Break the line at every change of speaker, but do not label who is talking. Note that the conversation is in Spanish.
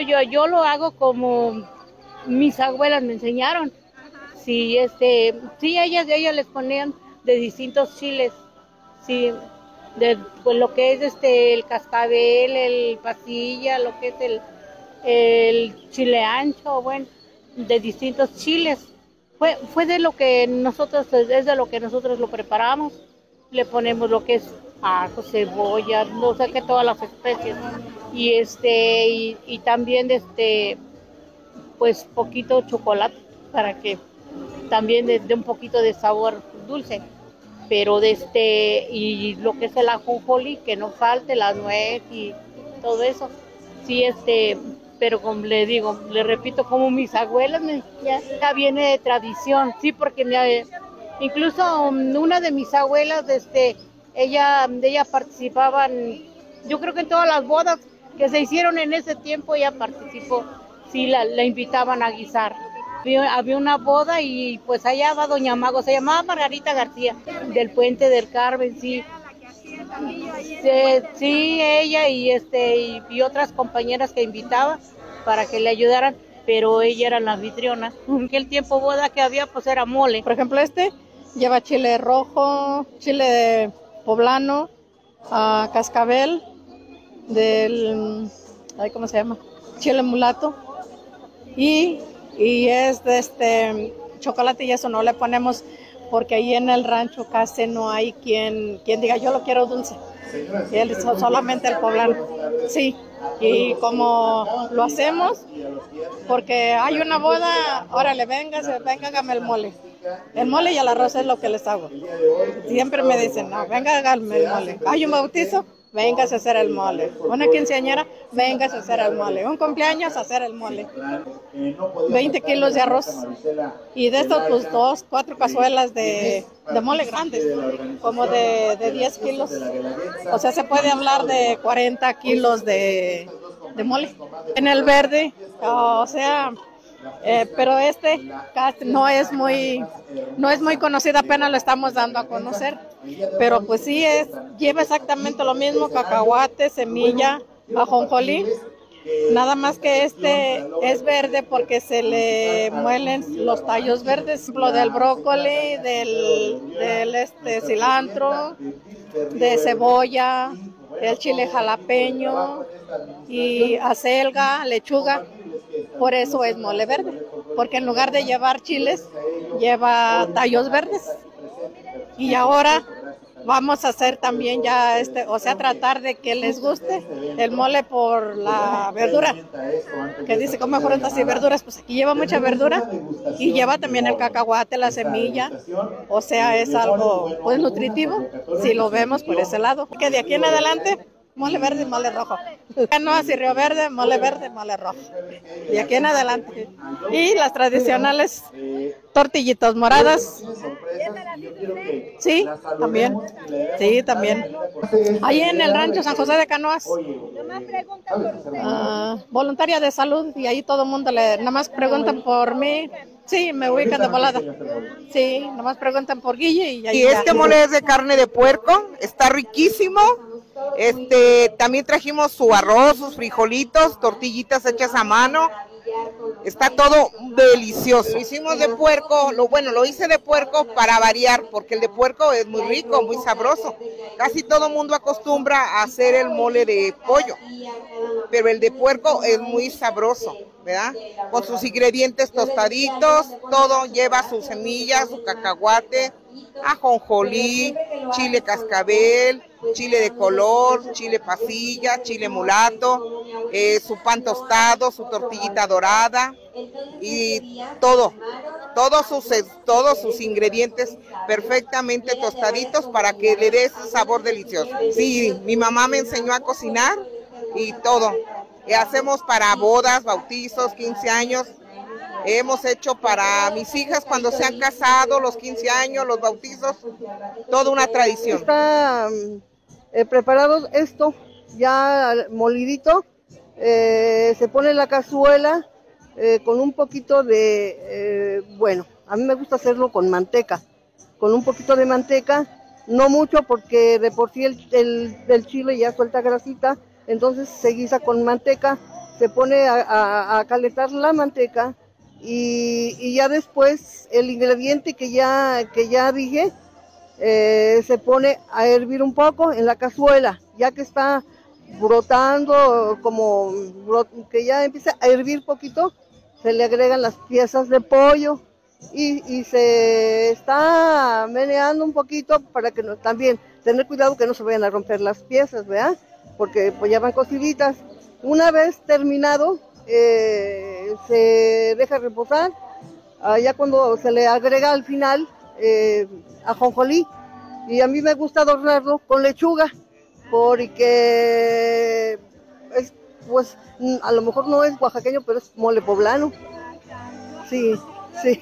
yo, yo lo hago como mis abuelas me enseñaron. Sí, este, sí, ellas, ellas les ponían de distintos chiles, sí, de pues, lo que es este el cascabel, el pasilla, lo que es el, el chile ancho, bueno, de distintos chiles. Fue, fue de lo que nosotros, es de lo que nosotros lo preparamos. Le ponemos lo que es ajo, cebolla, no sé qué, todas las especies. Y este, y, también este, pues poquito chocolate para que también dé un poquito de sabor dulce. Pero este, y lo que es el ajonjolí, que no falte la nuez y todo eso. Sí, este, pero como le digo, le repito, como mis abuelas me ya viene de tradición, sí, porque incluso una de mis abuelas, este, ella, ella participaba, yo creo que en todas las bodas que se hicieron en ese tiempo, ella participó, sí, la, invitaban a guisar. Había una boda y pues allá va Doña Mago, se llamaba Margarita García, del Puente del Carmen, sí. Sí, ella y este y, y, otras compañeras que invitaba para que le ayudaran, pero ella era la anfitriona. En aquel tiempo boda que había pues era mole.
Por ejemplo, este lleva chile rojo, chile poblano, uh, cascabel, del ay, ¿cómo se llama? Chile mulato. Y, y es de este chocolate y eso no le ponemos porque ahí en el rancho casi no hay quien, quien diga yo lo quiero dulce. Él, solamente el poblano. Sí, y como lo hacemos, porque hay una boda, órale, venga, venga, hágame el mole. El mole y el arroz es lo que les hago. Siempre me dicen, no, venga, el mole. Hay un bautizo, vengas a hacer el mole. Una quinceañera, vengas a hacer el mole. Un cumpleaños, a hacer el mole. 20 kilos de arroz. Y de estos, pues dos, cuatro cazuelas de, de mole grandes, como de, de 10 kilos. O sea, se puede hablar de 40 kilos de, de mole. En el verde, o sea, eh, pero este no es muy no es muy conocido apenas lo estamos dando a conocer. Pero pues sí es lleva exactamente lo mismo cacahuate semilla ajonjolí. Nada más que este es verde porque se le muelen los tallos verdes lo del brócoli del, del este cilantro de cebolla el chile jalapeño y acelga lechuga por eso es mole verde, porque en lugar de llevar chiles, lleva tallos verdes. Y ahora vamos a hacer también ya este, o sea, tratar de que les guste el mole por la verdura. Que dice, come frutas y verduras, pues aquí lleva mucha verdura y lleva también el cacahuate, la semilla, o sea, es algo pues nutritivo si lo vemos por ese lado. Que de aquí en adelante mole verde y mole rojo. No, así Río Verde, mole verde, mole rojo. Y aquí en adelante. Y las tradicionales tortillitas moradas. Sí, también. Sí, también. Ahí en el rancho San José de Canoas. Uh, voluntaria de salud y ahí todo el mundo le, nada más preguntan por mí. Sí, me ubican de volada. Sí, nada más preguntan por Guille y ahí
Y este ya. mole es de carne de puerco, está riquísimo este, también trajimos su arroz, sus frijolitos, tortillitas hechas a mano. Está todo delicioso. Lo hicimos de puerco, lo bueno, lo hice de puerco para variar, porque el de puerco es muy rico, muy sabroso. Casi todo mundo acostumbra a hacer el mole de pollo, pero el de puerco es muy sabroso, ¿verdad? Con sus ingredientes tostaditos, todo lleva su semilla, su cacahuate, ajonjolí, chile cascabel, chile de color, chile pasilla, chile mulato, eh, su pan tostado, su tortillita dorada y todo, todos sus, todos sus ingredientes perfectamente tostaditos para que le dé ese sabor delicioso. Sí, mi mamá me enseñó a cocinar y todo. Y hacemos para bodas, bautizos, 15 años, hemos hecho para mis hijas cuando se han casado, los 15 años, los bautizos, toda una tradición.
Está eh, preparado esto, ya molidito, eh, se pone la cazuela eh, con un poquito de, bueno, a mí me gusta hacerlo con manteca, con un poquito de manteca, no mucho porque de por sí el, el, el chile ya suelta grasita, entonces se guisa con manteca se pone a, a- a calentar la manteca y, ya después el ingrediente que ya, que ya dije eh, se pone a hervir un poco en la cazuela, ya que está brotando, como que ya empieza a hervir poquito, se le agregan las piezas de pollo y, se está meneando un poquito para que también tener cuidado que no se vayan a romper las piezas, ¿verdad? Porque pues ya van cociditas. Una vez terminado, eh, se deja reposar. Ah, ya cuando se le agrega al final eh, ajonjolí. Y a mí me gusta adornarlo con lechuga, porque es, pues, mm, a lo mejor no es oaxaqueño, pero es mole poblano. Sí, sí.